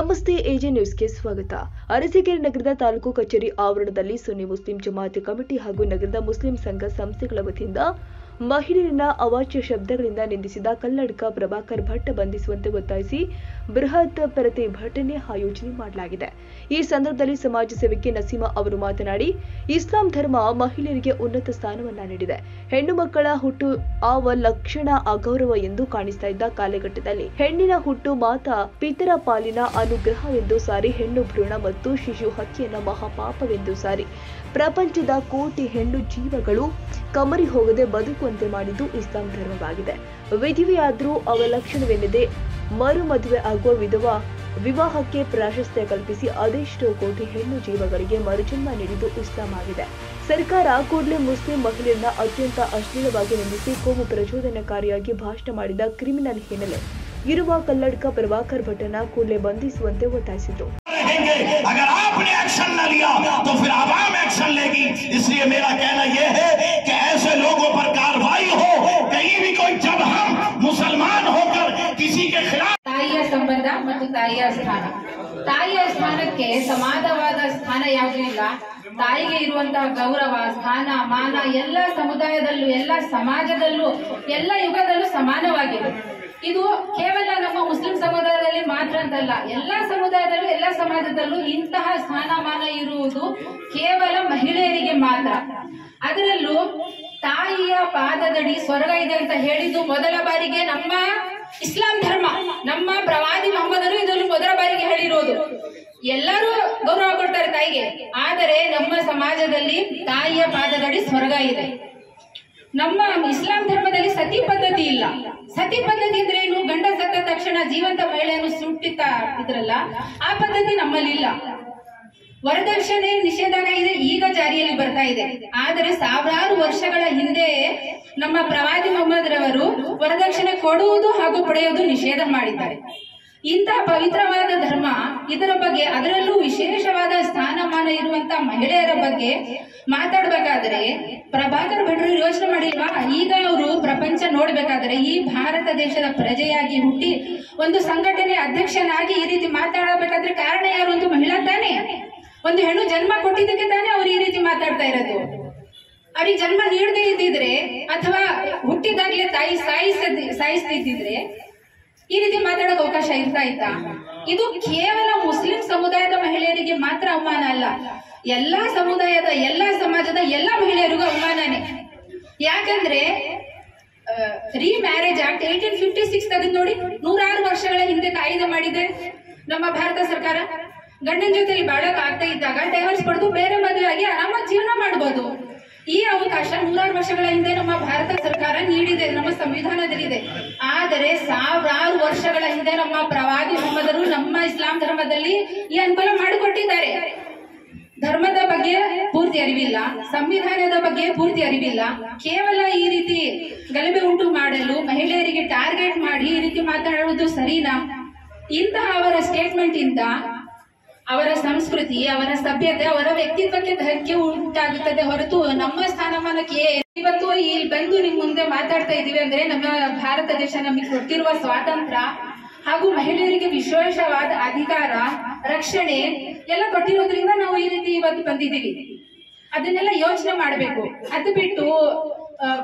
ನಮಸ್ತೆ, ಎಜೆ ನ್ಯೂಸ್ಗೆ ಸ್ವಾಗತ. ಅರಸೀಕೆರೆ ನಗರದ ತಾಲೂಕು ಕಚೇರಿ ಆವರಣದಲ್ಲಿ ಸುನ್ನಿ ಮುಸ್ಲಿಂ ಜಮಾತ್ ಕಮಿಟಿ ಹಾಗೂ ನಗರದ ಮುಸ್ಲಿಂ ಸಂಘ ಸಂಸ್ಥೆಗಳ ವತಿಯಿಂದ ಮಹಿಳೆಯರನ್ನ ಅವಾಚ್ಯ ಶಬ್ದಗಳಿಂದ ನಿಂದಿಸಿದ ಕಲ್ಲಡ್ಕ ಪ್ರಭಾಕರ್ ಭಟ್ ಬಂಧಿಸುವಂತೆ ಒತ್ತಾಯಿಸಿ ಬೃಹತ್ ಪ್ರತಿಭಟನೆ ಆಯೋಜನೆ ಮಾಡಲಾಗಿದೆ. ಈ ಸಂದರ್ಭದಲ್ಲಿ ಸಮಾಜ ಸೇವಕಿ ನಸೀಮಾ ಅವರು ಮಾತನಾಡಿ, ಇಸ್ಲಾಂ ಧರ್ಮ ಮಹಿಳೆಯರಿಗೆ ಉನ್ನತ ಸ್ಥಾನವನ್ನ ನೀಡಿದೆ. ಹೆಣ್ಣು ಮಕ್ಕಳ ಹುಟ್ಟು ಆವ ಲಕ್ಷಣ ಅಗೌರವ ಎಂದು ಕಾಣಿಸ್ತಾ ಇದ್ದ ಕಾಲಘಟ್ಟದಲ್ಲಿ ಹೆಣ್ಣಿನ ಹುಟ್ಟು ಮಾತಾ ಪಿತರ ಪಾಲಿನ ಅನುಗ್ರಹ ಎಂದು ಸಾರಿ ಹೆಣ್ಣು ಭ್ರೂಣ ಮತ್ತು ಶಿಶು ಹಕ್ಕಿಯನ್ನ ಮಹಾಪಾಪವೆಂದು ಸಾರಿ. ಪ್ರಪಂಚದ ಕೋಟಿ ಹೆಣ್ಣು ಜೀವಗಳು ಕಮರಿ ಹೋಗದೆ ಬದುಕುವಂತೆ ಮಾಡಿದ್ದು ಇಸ್ಲಾಂ ಧರ್ಮವಾಗಿದೆ ವಿಧಿವೆಯಾದರೂ ಅವಲಕ್ಷಣವೆನ್ನದೆ ಮರು ಮದುವೆ ಆಗುವ ವಿಧವಾ ವಿವಾಹಕ್ಕೆ ಪ್ರಾಶಸ್ತ್ಯ ಕಲ್ಪಿಸಿ ಅದೆಷ್ಟೋ ಕೋಟಿ ಹೆಣ್ಣು ಜೀವಗಳಿಗೆ ಮರುಜನ್ಮ ನೀಡಿದ್ದು ಇಸ್ಲಾಂ ಆಗಿದೆ ಸರ್ಕಾರ ಕೂಡಲೇ ಮುಸ್ಲಿಂ ಮಹಿಳೆಯರನ್ನ ಅತ್ಯಂತ ಅಶ್ಲೀಲವಾಗಿ ನಿಂದಿಸಿ ಕೋಮು ಪ್ರಚೋದನಕಾರಿಯಾಗಿ ಭಾಷಣ ಮಾಡಿದ ಕ್ರಿಮಿನಲ್ ಹಿನ್ನೆಲೆ ಇರುವ ಕಲ್ಲಡ್ಕ ಪ್ರಭಾಕರ್ ಭಟ್ಟನ ಕೂಡಲೇ ಬಂಧಿಸುವಂತೆ ಒತ್ತಾಯಿಸಿತು रहेंगे अगर आपने एक्शन न लिया तो फिर आवाम एक्शन लेगी इसलिए मेरा कहना यह है कि ऐसे लोगों पर कार्रवाई हो कहीं भी कोई जब हम मुसलमान होकर किसी के खिलाफ ತಾಯಿಯ ಸಂಬಂಧ ಮತ್ತು ತಾಯಿಯ ಸ್ಥಾನ ತಾಯಿಯ ಸ್ಥಾನಕ್ಕೆ ಸಮಾನವಾದ ಸ್ಥಾನ ಯಾವುದೂ ಇಲ್ಲ ತಾಯಿಗೆ ಇರುವಂತಹ ಗೌರವ ಸ್ಥಾನ ಮಾನ ಎಲ್ಲ ಸಮುದಾಯದಲ್ಲೂ ಎಲ್ಲ ಸಮಾಜದಲ್ಲೂ ಎಲ್ಲ ಯುಗದಲ್ಲೂ ಸಮಾನವಾಗಿದೆ ಇದು ಕೇವಲ ನಮ್ಮ ಮುಸ್ಲಿಂ ಸಮುದಾಯದಲ್ಲಿ ಮಾತ್ರ ಅಂತಲ್ಲ ಎಲ್ಲ ಸಮುದಾಯದಲ್ಲೂ ಎಲ್ಲ ಸಮಾಜದಲ್ಲೂ ಇಂತಹ ಸ್ಥಾನಮಾನ ಇರುವುದು ಕೇವಲ ಮಹಿಳೆಯರಿಗೆ ಮಾತ್ರ ಅದರಲ್ಲೂ ತಾಯಿಯ ಪಾದದಡಿ ಸ್ವರ್ಗ ಇದೆ ಅಂತ ಹೇಳಿದ್ದು ಮೊದಲ ಬಾರಿಗೆ ನಮ್ಮ ಇಸ್ಲಾಂ ಧರ್ಮ, ನಮ್ಮ ಪ್ರವಾದಿ ಮೊಹಮ್ಮದರು ಇದನ್ನು ಮೊದಲ ಬಾರಿಗೆ ಹೇಳಿರೋದು. ಎಲ್ಲರೂ ಗೌರವ ಕೊಡ್ತಾರೆ ತಾಯಿಗೆ. ಆದರೆ ನಮ್ಮ ಸಮಾಜದಲ್ಲಿ ತಾಯಿಯ ಪಾದದಡಿ ಸ್ವರ್ಗ ಇದೆ. ನಮ್ಮ ಇಸ್ಲಾಂ ಧರ್ಮದಲ್ಲಿ ಸತಿ ಪದ್ಧತಿ ಇಲ್ಲ. ಸತಿ ಪದ್ಧತಿ ಅಂದ್ರೆ ಏನು? ಗಂಡ ಸತ್ತ ತಕ್ಷಣ ಜೀವಂತ ಮಹಿಳೆಯನ್ನು ಸುಟ್ಟಿತ್ತ ಇದ್ರಲ್ಲ, ಆ ಪದ್ಧತಿ ನಮ್ಮಲ್ಲಿ ಇಲ್ಲ ವರದಕ್ಷಿಣೆ ಇದೆ, ಈಗ ಜಾರಿಯಲ್ಲಿ ಬರ್ತಾ ಇದೆ. ಆದರೆ ಸಾವಿರಾರು ವರ್ಷಗಳ ಹಿಂದೆ ನಮ್ಮ ಪ್ರವಾದಿ ಮೊಹಮ್ಮದ್ ರವರು ವರದಕ್ಷಿಣೆ ಕೊಡುವುದು ಹಾಗೂ ಪಡೆಯುವುದು ನಿಷೇಧ ಮಾಡಿದ್ದಾರೆ. ಇಂತಹ ಪವಿತ್ರವಾದ ಧರ್ಮ ಇದರ ಬಗ್ಗೆ ಅದರಲ್ಲೂ ವಿಶೇಷವಾದ ಸ್ಥಾನಮಾನ ಇರುವಂತಹ ಮಹಿಳೆಯರ ಬಗ್ಗೆ ಮಾತಾಡ್ಬೇಕಾದ್ರೆ ಪ್ರಭಾಕರ್ ಭಟ್ರು ಯೋಚನೆ ಮಾಡಿಲ್ವಾ? ಈಗ ಅವರು ಪ್ರಪಂಚ ನೋಡ್ಬೇಕಾದ್ರೆ ಈ ಭಾರತ ದೇಶದ ಪ್ರಜೆಯಾಗಿ ಹುಟ್ಟಿ ಒಂದು ಸಂಘಟನೆ ಅಧ್ಯಕ್ಷನಾಗಿ ಈ ರೀತಿ ಮಾತಾಡಬೇಕಾದ್ರೆ ಕಾರಣ ಯಾರು? ಒಂದು ಮಹಿಳಾ ತಾನೇ. ಒಂದು ಹೆಣ್ಣು ಜನ್ಮ ಕೊಟ್ಟಿದ್ದಕ್ಕೆ ತಾನೇ ಅವ್ರು ಈ ರೀತಿ ಮಾತಾಡ್ತಾ ಇರೋದು. ಅವ್ರಿಗೆ ಜನ್ಮ ನೀಡದೇ ಇದ್ದಿದ್ರೆ ಅಥವಾ ಹುಟ್ಟಿದಾಗ್ಲೇ ತಾಯಿ ಸಾಯಿಸದ್, ಸಾಯಿಸ್ತಿದ್ದಿದ್ರೆ ಈ ರೀತಿ ಮಾತಾಡೋಕೆ ಅವಕಾಶ ಇರ್ತಾ ಇತ್ತಾ? ಇದು ಕೇವಲ ಮುಸ್ಲಿಂ ಸಮುದಾಯದ ಮಹಿಳೆಯರಿಗೆ ಮಾತ್ರ ಅವಮಾನ ಅಲ್ಲ. ಎಲ್ಲಾ ಸಮುದಾಯದ, ಎಲ್ಲಾ ಸಮಾಜದ ಎಲ್ಲಾ ಮಹಿಳೆಯರಿಗೂ ಅವಮಾನನೇ. ಯಾಕಂದ್ರೆ remarriage act eighteen fifty six ತೆಗೆದು ನೋಡಿ ನೂರಾರು ವರ್ಷಗಳ ಹಿಂದೆ ಕಾಯ್ದೆ ಮಾಡಿದೆ ನಮ್ಮ ಭಾರತ ಸರ್ಕಾರ. ಗಂಡನ ಜೊತೆಲಿ ಬಾಳಕ್ ಆಗ್ತಾ ಇದ್ದಾಗ ಡೈವರ್ಸ್ ಪಡೆದು ಬೇರೆ ಮದುವೆ ಆಗಿ ಆರಾಮಾಗಿ ಜೀವನ ಮಾಡಬಹುದು ಈ ಅವಕಾಶ ನೂರಾರು ವರ್ಷಗಳ ಹಿಂದೆ ನಮ್ಮ ಭಾರತ ಸರ್ಕಾರ ನೀಡಿದೆ, ನಮ್ಮ ಸಂವಿಧಾನದಲ್ಲಿದೆ. ಆದರೆ ಸಾವಿರಾರು ವರ್ಷಗಳ ಹಿಂದೆ ನಮ್ಮ ಪ್ರವಾದಿ ಮೊಹಮ್ಮದರು ನಮ್ಮ ಇಸ್ಲಾಂ ಧರ್ಮದಲ್ಲಿ ಈ ಅನುಕೂಲ ಮಾಡಿಕೊಟ್ಟಿದ್ದಾರೆ. ಧರ್ಮದ ಬಗ್ಗೆ ಪೂರ್ತಿ ಅರಿವಿಲ್ಲ, ಸಂವಿಧಾನದ ಬಗ್ಗೆ ಪೂರ್ತಿ ಅರಿವಿಲ್ಲ. ಕೇವಲ ಈ ರೀತಿ ಗಲಭೆ ಉಂಟು ಮಾಡಲು ಮಹಿಳೆಯರಿಗೆ ಟಾರ್ಗೆಟ್ ಮಾಡಿ ಈ ರೀತಿ ಮಾತನಾಡುವುದು ಸರಿನಾ? ಇಂತಹ ಅವರ ಸ್ಟೇಟ್ಮೆಂಟ್ ಇಂದ ಅವರ ಸಂಸ್ಕೃತಿ, ಅವರ ಸಭ್ಯತೆ, ಅವರ ವ್ಯಕ್ತಿತ್ವಕ್ಕೆ ಧಕ್ಕೆ ಉಂಟಾಗುತ್ತದೆ ಹೊರತು ನಮ್ಮ ಸ್ಥಾನಮಾನಕ್ಕೆ ಇವತ್ತು ಇಲ್ಲಿ ಬಂದು ನಿಮ್ ಮುಂದೆ ಮಾತಾಡ್ತಾ ಇದೀವಿ ಅಂದ್ರೆ ನಮ್ಮ ಭಾರತ ದೇಶ ನಮಗೆ ಕೊಟ್ಟಿರುವ ಸ್ವಾತಂತ್ರ್ಯ ಹಾಗೂ ಮಹಿಳೆಯರಿಗೆ ವಿಶೇಷವಾದ ಅಧಿಕಾರ, ರಕ್ಷಣೆ ಎಲ್ಲ ಕೊಟ್ಟಿರೋದ್ರಿಂದ ನಾವು ಈ ರೀತಿ ಇವತ್ತು ಬಂದಿದ್ದೀವಿ. ಅದನ್ನೆಲ್ಲ ಯೋಚನೆ ಮಾಡಬೇಕು. ಅದು ಬಿಟ್ಟು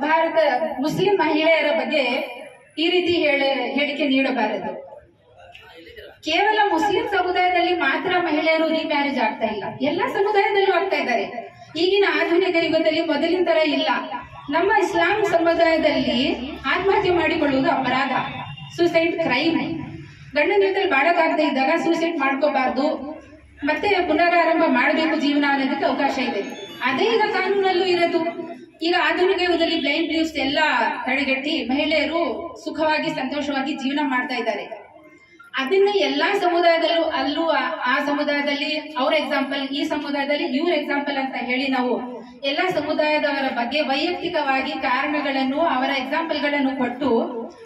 ಭಾರತ ಮುಸ್ಲಿಂ ಮಹಿಳೆಯರ ಬಗ್ಗೆ ಈ ರೀತಿ ಹೇಳ, ಹೇಳಿಕೆ ನೀಡಬಾರದು. ಕೇವಲ ಮುಸ್ಲಿಂ ಸಮುದಾಯದಲ್ಲಿ ಮಾತ್ರ ಮಹಿಳೆಯರು ಮ್ಯಾರೇಜ್ ಆಗ್ತಾ ಇಲ್ಲ. ಎಲ್ಲ ಸಮುದಾಯದಲ್ಲೂ ಆಗ್ತಾ ಇದ್ದಾರೆ. ಈಗಿನ ಆಧುನಿಕ ಯುಗದಲ್ಲಿ ಮೊದಲಿನ ತರ ಇಲ್ಲ. ನಮ್ಮ ಇಸ್ಲಾಂ ಸಮುದಾಯದಲ್ಲಿ ಆತ್ಮಹತ್ಯೆ ಮಾಡಿಕೊಳ್ಳುವುದು ಅಪರಾಧ ಸೂಸೈಡ್ ಕ್ರೈಮ್ ಗಂಡನ ಜೊತೆಲಿ ಬಾಡೋಕಾಗದೆ ಇದ್ದಾಗ ಸೂಸೈಡ್ ಮಾಡ್ಕೋಬಾರ್ದು. ಮತ್ತೆ ಪುನರಾರಂಭ ಮಾಡಬೇಕು ಜೀವನ ಅನ್ನೋದಕ್ಕೆ ಅವಕಾಶ ಇದೆ. ಅದೇ ಈಗ ಕಾನೂನಲ್ಲೂ ಇರೋದು. ಈಗ ಆಧುನಿಕ ಯುಗದಲ್ಲಿ ಬ್ಲೈಂಡ್ ಲೀವ್ಸ್ ಎಲ್ಲ ತಡೆಗಟ್ಟಿ ಮಹಿಳೆಯರು ಸುಖವಾಗಿ, ಸಂತೋಷವಾಗಿ ಜೀವನ ಮಾಡ್ತಾ ಇದ್ದಾರೆ. ಅದನ್ನ ಎಲ್ಲಾ ಸಮುದಾಯದಲ್ಲೂ, ಅಲ್ಲೂ, ಆ- ಸಮುದಾಯದಲ್ಲಿ, ಅವ್ರ ಎಕ್ಸಾಂಪಲ್ ಈ ಸಮುದಾಯದಲ್ಲಿ ಇವ್ರ ಎಕ್ಸಾಂಪಲ್ ಅಂತ ಹೇಳಿ ನಾವು ಎಲ್ಲಾ ಸಮುದಾಯದವರ ಬಗ್ಗೆ ವೈಯಕ್ತಿಕವಾಗಿ ಕಾರಣಗಳನ್ನು, ಅವರ ಎಕ್ಸಾಂಪಲ್ಗಳನ್ನು ಕೊಟ್ಟು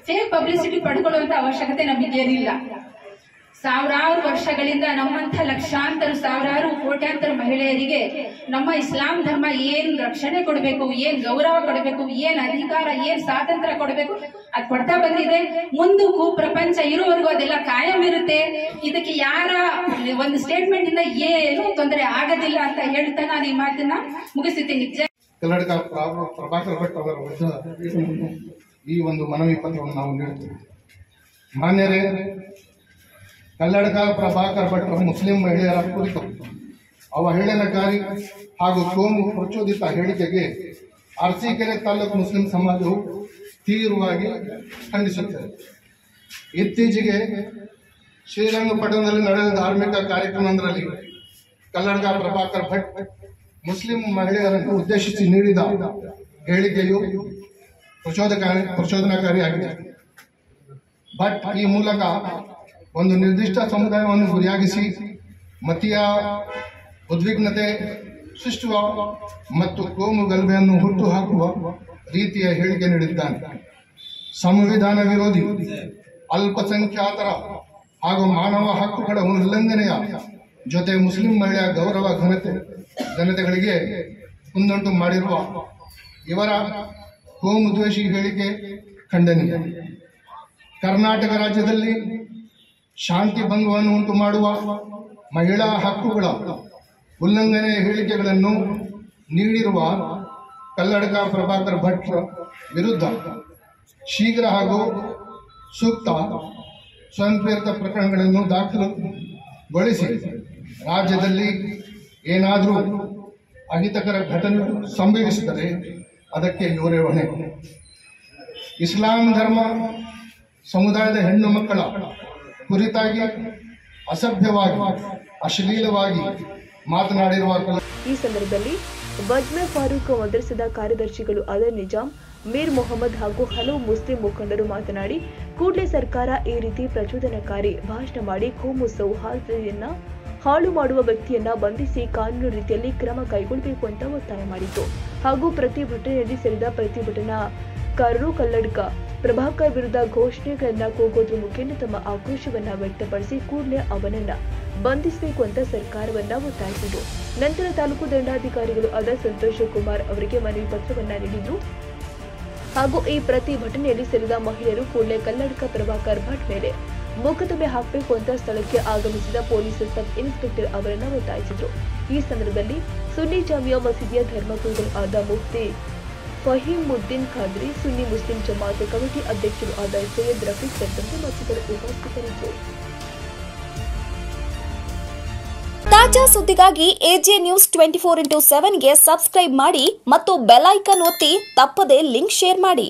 ಫೇಕ್ ಪಬ್ಲಿಸಿಟಿ ಪಡ್ಕೊಳ್ಳುವಂತ ಅವಶ್ಯಕತೆ ನಮಗೇನಿಲ್ಲ ಸಾವಿರಾರು ವರ್ಷಗಳಿಂದ ನಮ್ಮಂಥ ಲಕ್ಷಾಂತರ ಸಾವಿರಾರು ಕೋಟ್ಯಾಂತರ ಮಹಿಳೆಯರಿಗೆ ನಮ್ಮ ಇಸ್ಲಾಂ ಧರ್ಮ ಏನು ರಕ್ಷಣೆ ಕೊಡಬೇಕು, ಏನ್ ಗೌರವ ಕೊಡಬೇಕು, ಏನ್ ಅಧಿಕಾರ, ಏನ್ ಸ್ವಾತಂತ್ರ್ಯ ಕೊಡಬೇಕು, ಅದ್ ಕೊಡ್ತಾ ಬಂದಿದೆ. ಮುಂದಕ್ಕೂ ಪ್ರಪಂಚ ಇರುವವರೆಗೂ ಅದೆಲ್ಲ ಕಾಯಂ ಇರುತ್ತೆ. ಇದಕ್ಕೆ ಯಾರ ಒಂದು ಸ್ಟೇಟ್ಮೆಂಟ್ ಇಂದ ಏನು ತೊಂದರೆ ಆಗೋದಿಲ್ಲ ಅಂತ ಹೇಳ್ತಾ ನಾನು ಈ ಮಾತನ್ನ ಮುಗಿಸುತ್ತೇನೆ. ಪ್ರಭಾಕರ್ ಭಟ್ ಅವರ ಈ ಒಂದು ಮನವಿ ಪತ್ರವನ್ನು ನಾವು ನೀಡುತ್ತೇವೆ. ಮಾನ್ಯರೇ ಕಲ್ಲಡ್ಕ ಪ್ರಭಾಕರ್ ಭಟ್ರ ಮುಸ್ಲಿಂ ಮಹಿಳೆಯರ ಕುರಿತು ಅವಹೇಳನಕಾರಿ ಹಾಗೂ ಸೋಮು ಪ್ರಚೋದಿತ ಹೇಳಿಕೆಗೆ ಅರಸೀಕೆರೆ ತಾಲೂಕು ಮುಸ್ಲಿಂ ಸಮಾಜವು ತೀವ್ರವಾಗಿ ಖಂಡಿಸುತ್ತದೆ. ಇತ್ತೀಚೆಗೆ ಶ್ರೀರಂಗಪಟ್ಟಣದಲ್ಲಿ ನಡೆದ ಧಾರ್ಮಿಕ ಕಾರ್ಯಕ್ರಮವೊಂದರಲ್ಲಿ ಕನ್ನಡಕ ಪ್ರಭಾಕರ್ ಭಟ್ ಮುಸ್ಲಿಂ ಮಹಿಳೆಯರನ್ನು ಉದ್ದೇಶಿಸಿ ನೀಡಿದ ಹೇಳಿಕೆಯು ಪ್ರಚೋದಕಾರಿ ಪ್ರಚೋದನಕಾರಿಯಾಗಿದೆ. ಭಟ್ ಈ ಮೂಲಕ ಒಂದು ನಿರ್ದಿಷ್ಟ ಸಮುದಾಯವನ್ನು ಗುರಿಯಾಗಿಸಿ, ಮತೀಯ ಉದ್ವಿಗ್ನತೆ ಸೃಷ್ಟುವ ಮತ್ತು ಕೋಮು ಗಲಭೆಯನ್ನು ಹುಟ್ಟುಹಾಕುವ ರೀತಿಯ ಹೇಳಿಕೆ ನೀಡಿದ್ದಾನೆ. ಸಂವಿಧಾನ ವಿರೋಧಿ, ಅಲ್ಪಸಂಖ್ಯಾತರ ಹಾಗೂ ಮಾನವ ಹಕ್ಕುಗಳ ಉಲ್ಲಂಘನೆಯ ಜೊತೆ ಮುಸ್ಲಿಂ ಮಹಿಳೆಯ ಗೌರವ ಘನತೆ, ಘನತೆಗಳಿಗೆ ಮುಂದುಂಟು ಮಾಡಿರುವ ಇವರ ಕೋಮುದ್ವೇಷಿ ಹೇಳಿಕೆ ಖಂಡನೀಯ. ಕರ್ನಾಟಕ ರಾಜ್ಯದಲ್ಲಿ ಶಾಂತಿ ಭಂಗವನ್ನು ಉಂಟು ಮಾಡುವ ಮಹಿಳಾ ಹಕ್ಕುಗಳ ಉಲ್ಲಂಘನೆಯ ಹೇಳಿಕೆಗಳನ್ನು ನೀಡಿರುವ ಕಲ್ಲಡಕ ಪ್ರಭಾಕರ್ ಭಟ್ರ ವಿರುದ್ಧ ಶೀಘ್ರ ಹಾಗೂ ಸೂಕ್ತ ಸ್ವಯಂಪ್ರೇರಿತ ಪ್ರಕರಣಗಳನ್ನು ದಾಖಲುಗೊಳಿಸಿ ರಾಜ್ಯದಲ್ಲಿ ಏನಾದರೂ ಅಹಿತಕರ ಘಟನೆ ಸಂಭವಿಸಿದರೆ ಅದಕ್ಕೆ ಇವರೇ ಹೊಣೆ ಇಸ್ಲಾಂ ಧರ್ಮ ಸಮುದಾಯದ ಹೆಣ್ಣು ಮಕ್ಕಳ ಕುರಿತಾಗಿ ಅಸಭ್ಯವಾಗಿ, ಅಶ್ಲೀಲವಾಗಿ ಮಾತನಾಡಿರುವ ಈ ಸಂದರ್ಭದಲ್ಲಿ ಬಜ್ಮೆ ಫಾರೂಕ್ ಮದ್ರಸದ ಕಾರ್ಯದರ್ಶಿಗಳು ಅದರ್ ನಿಜಾಮ್ ಮೀರ್ ಮೊಹಮ್ಮದ್ ಹಾಗೂ ಹಲವು ಮುಸ್ಲಿಂ ಮುಖಂಡರು ಮಾತನಾಡಿ, ಕೂಡಲೇ ಸರ್ಕಾರ ಈ ರೀತಿ ಪ್ರಚೋದನಕಾರಿ ಭಾಷಣ ಮಾಡಿ ಕೋಮು ಸೌಹಾರ್ದತೆಯನ್ನ ಹಾಳು ಮಾಡುವ ವ್ಯಕ್ತಿಯನ್ನ ಬಂಧಿಸಿ ಕಾನೂನು ರೀತಿಯಲ್ಲಿ ಕ್ರಮ ಕೈಗೊಳ್ಳಬೇಕು ಅಂತ ಒತ್ತಾಯ ಮಾಡಿತು ಹಾಗೂ ಪ್ರತಿಭಟನೆಯಲ್ಲಿ ಸೇರಿದ ಪ್ರತಿಭಟನಾಕಾರರು ಕಲ್ಲಡ್ಕ ಪ್ರಭಾಕರ್ ವಿರುದ್ಧ ಘೋಷಣೆಗಳನ್ನ ಕೂಗೋದ್ರ ಮುಖೇನ ತಮ್ಮ ಆಕ್ರೋಶವನ್ನ ವ್ಯಕ್ತಪಡಿಸಿ ಕೂಡಲೇ ಅವನನ್ನ ಬಂಧಿಸಬೇಕು ಅಂತ ಸರ್ಕಾರವನ್ನ ಒತ್ತಾಯಿಸಿದ್ರು. ನಂತರ ತಾಲೂಕು ದಂಡಾಧಿಕಾರಿಗಳು ಆದ ಸಂತೋಷ್ ಕುಮಾರ್ ಅವರಿಗೆ ಮನವಿ ಪತ್ರವನ್ನ ನೀಡಿದ್ರು ಹಾಗೂ ಈ ಪ್ರತಿಭಟನೆಯಲ್ಲಿ ಸೇರಿದ ಮಹಿಳೆಯರು ಕೂಡಲೇ ಕಲ್ಲಡಕ ಪ್ರಭಾಕರ್ ಭಟ್ ಮೇಲೆ ಮೊಕದ್ದಮೆ ಹಾಕಬೇಕು ಅಂತ ಸ್ಥಳಕ್ಕೆ ಆಗಮಿಸಿದ ಪೊಲೀಸ್ ಸಬ್ ಇನ್ಸ್ಪೆಕ್ಟರ್ ಅವರನ್ನ ಒತ್ತಾಯಿಸಿದ್ರು. ಈ ಸಂದರ್ಭದಲ್ಲಿ ಸುನ್ನಿ ಜಾಮಿಯಾ ಮಸೀದಿಯ ಧರ್ಮಗುರುಗಳು ಆದ ಮುಫ್ತಿ ಫಹೀಮುದ್ದೀನ್ ಖಾದ್ರಿ, ಸುನ್ನಿ ಮುಸ್ಲಿಂ ಜಮಾತ್ ಕಮಿಟಿ ಅಧ್ಯಕ್ಷರು ಆದ ಸೈಯದ್ ರಫೀಕ್ ಸೇರಿದಂತೆ ಮತ್ತಿತರರು ಉಪಸ್ಥಿತರಿದ್ದರು. ತಾಜಾ ಸುದ್ದಿಗಾಗಿ AJ news twenty four into ಸೆವೆನ್ಗೆ subscribe ಮಾಡಿ ಮತ್ತು ಬೆಲ್ ಐಕನ್ ಒತ್ತಿ ತಪ್ಪದೇ ಲಿಂಕ್ ಶೇರ್ ಮಾಡಿ.